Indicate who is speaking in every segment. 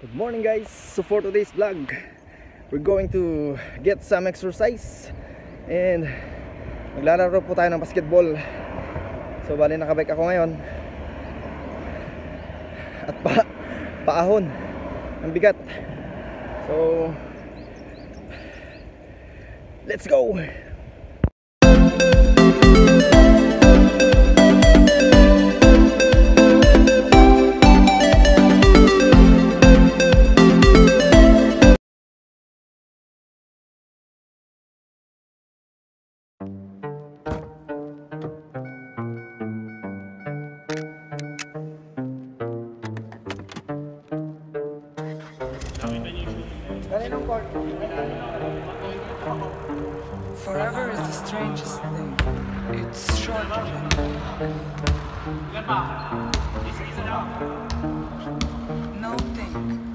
Speaker 1: Good morning guys! So for today's vlog, we're going to get some exercise and maglalaro po tayo ng basketball. So bali nakabike ako ngayon at pa paahon ang bigat. So let's go! Kaninong
Speaker 2: Não tem.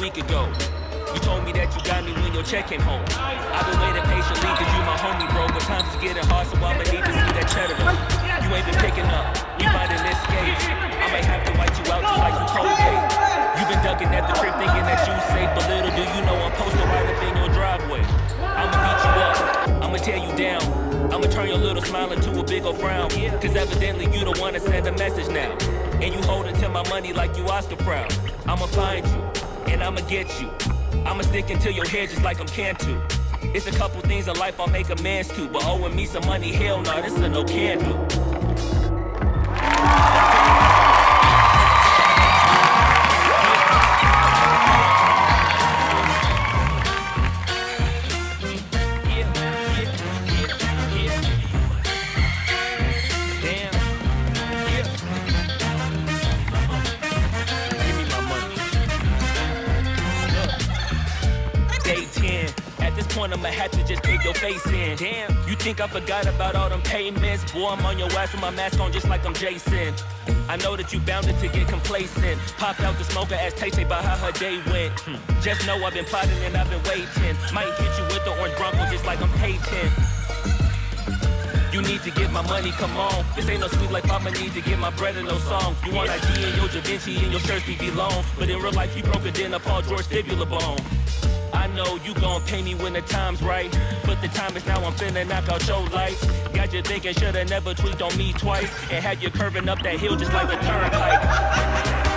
Speaker 3: Week ago. You told me that you got me when your check came home. I've been waiting patiently cause you my homie, bro. But times is getting hard, so I'ma need to see that cheddar though. You ain't been picking up, we finding escapes. I might have to wipe you out just like you Colgate. You been ducking at the trip thinking that you safe, but little do you know I'm posted right up in your driveway. I'ma beat you up, I'ma tear you down. I'ma turn your little smile into a big old frown. Cause evidently you don't wanna send a message now. And you holding to my money like you Oscar proud. I'ma find you, and I'ma get you. I'ma stick into your head just like I'm can Cantu. It's a couple things in life I'll make amends to, but owing me some money, hell no, this a no can do. Damn, you think I forgot about all them payments? Boy, I'm on your ass with my mask on just like I'm Jason. I know that you bounded to get complacent. Popped out the smoker as Tay Tay about how her day went. Hmm. Just know I've been plotting and I've been waiting. Might hit you with the orange Bronco just like I'm Peyton. You need to get my money, come on. This ain't no sweet life, I'ma need to get my bread in no song. You want IG and your Da Vinci and your shirts be long. But in real life, you broke it in a Paul George fibula bone. I know you gon' pay me when the time's right. But the time is now, I'm finna knock out your lights. Got you thinking, shoulda never tweaked on me twice. And had you curving up that hill just like a turnpike.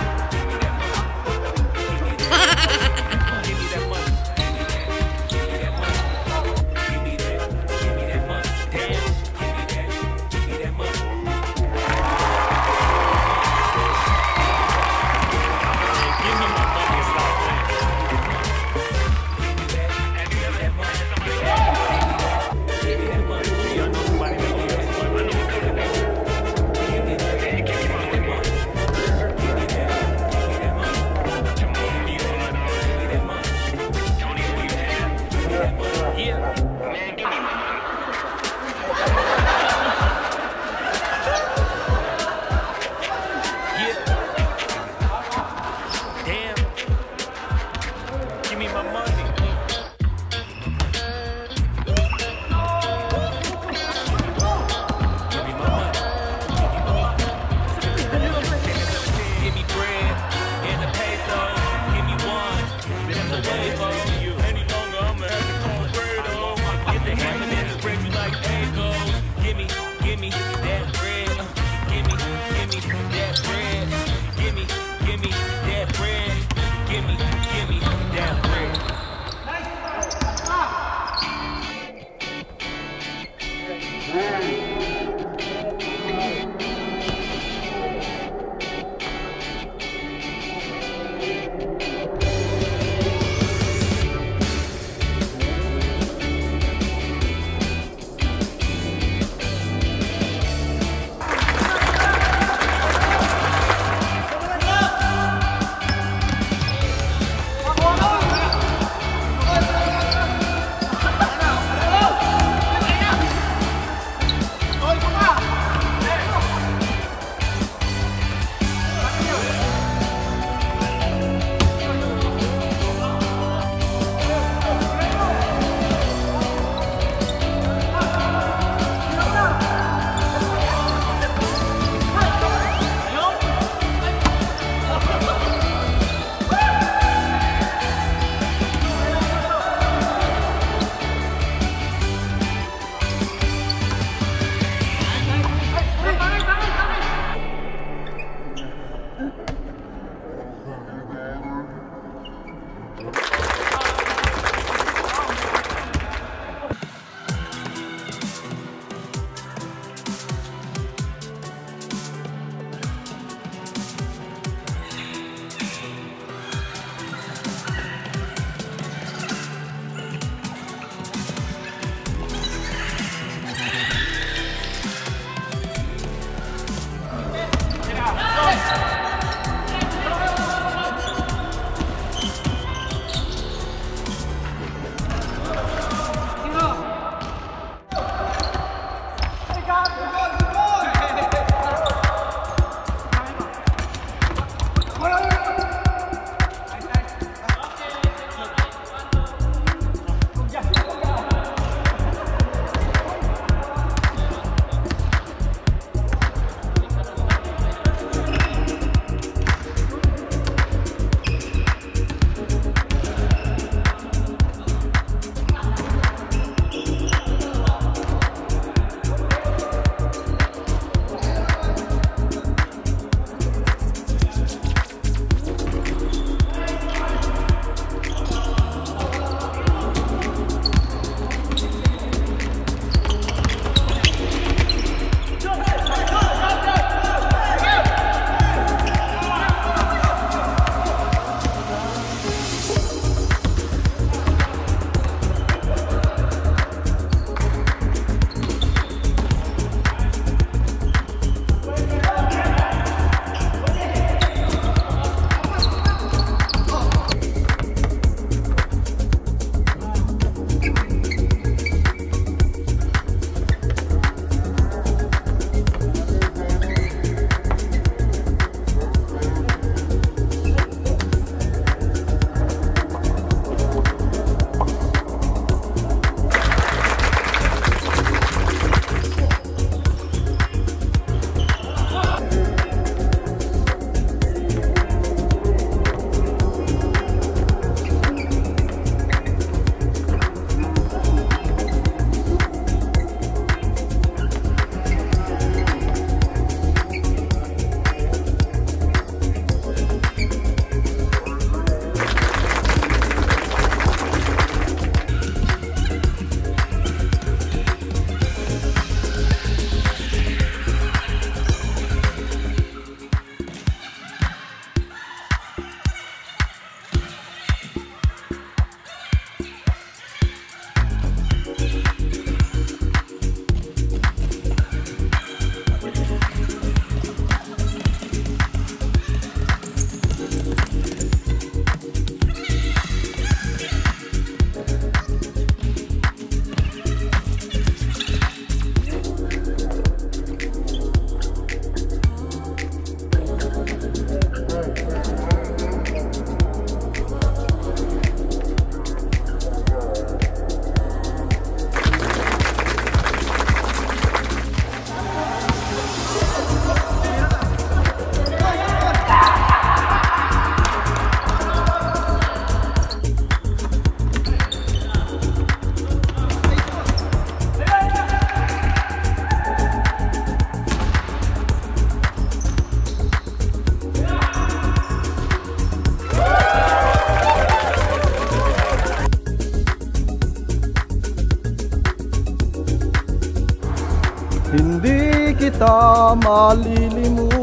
Speaker 1: Kita malilimutan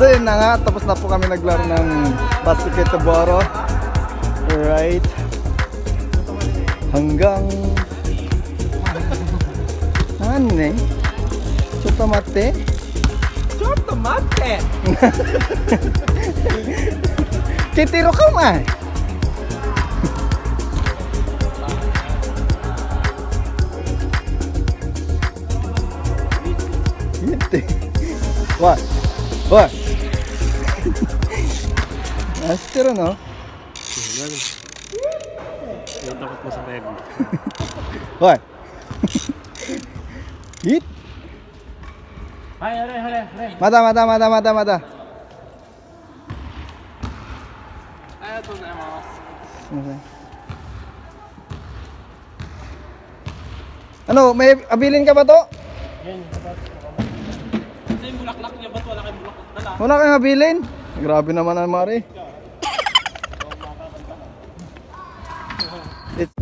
Speaker 1: So yun na nga, tapos na po kami naglaro ng basketball Alright Hanggang Ano eh? Chuta mate?
Speaker 4: Chuta mate!
Speaker 1: Kitiro ka ma What? What? Astero no?
Speaker 4: Yung takot mo sa leg.
Speaker 1: What? Hit?
Speaker 4: Ay, hare, hare, hare.
Speaker 1: Mata, mata, mata, mata, mata. Okay. Ano, may abilin ka ba to?
Speaker 4: Ito yung bulaklak niya, ba't wala kayong bulaklak dala?
Speaker 1: Wala kang abilin? Grabe naman ang Mari. It's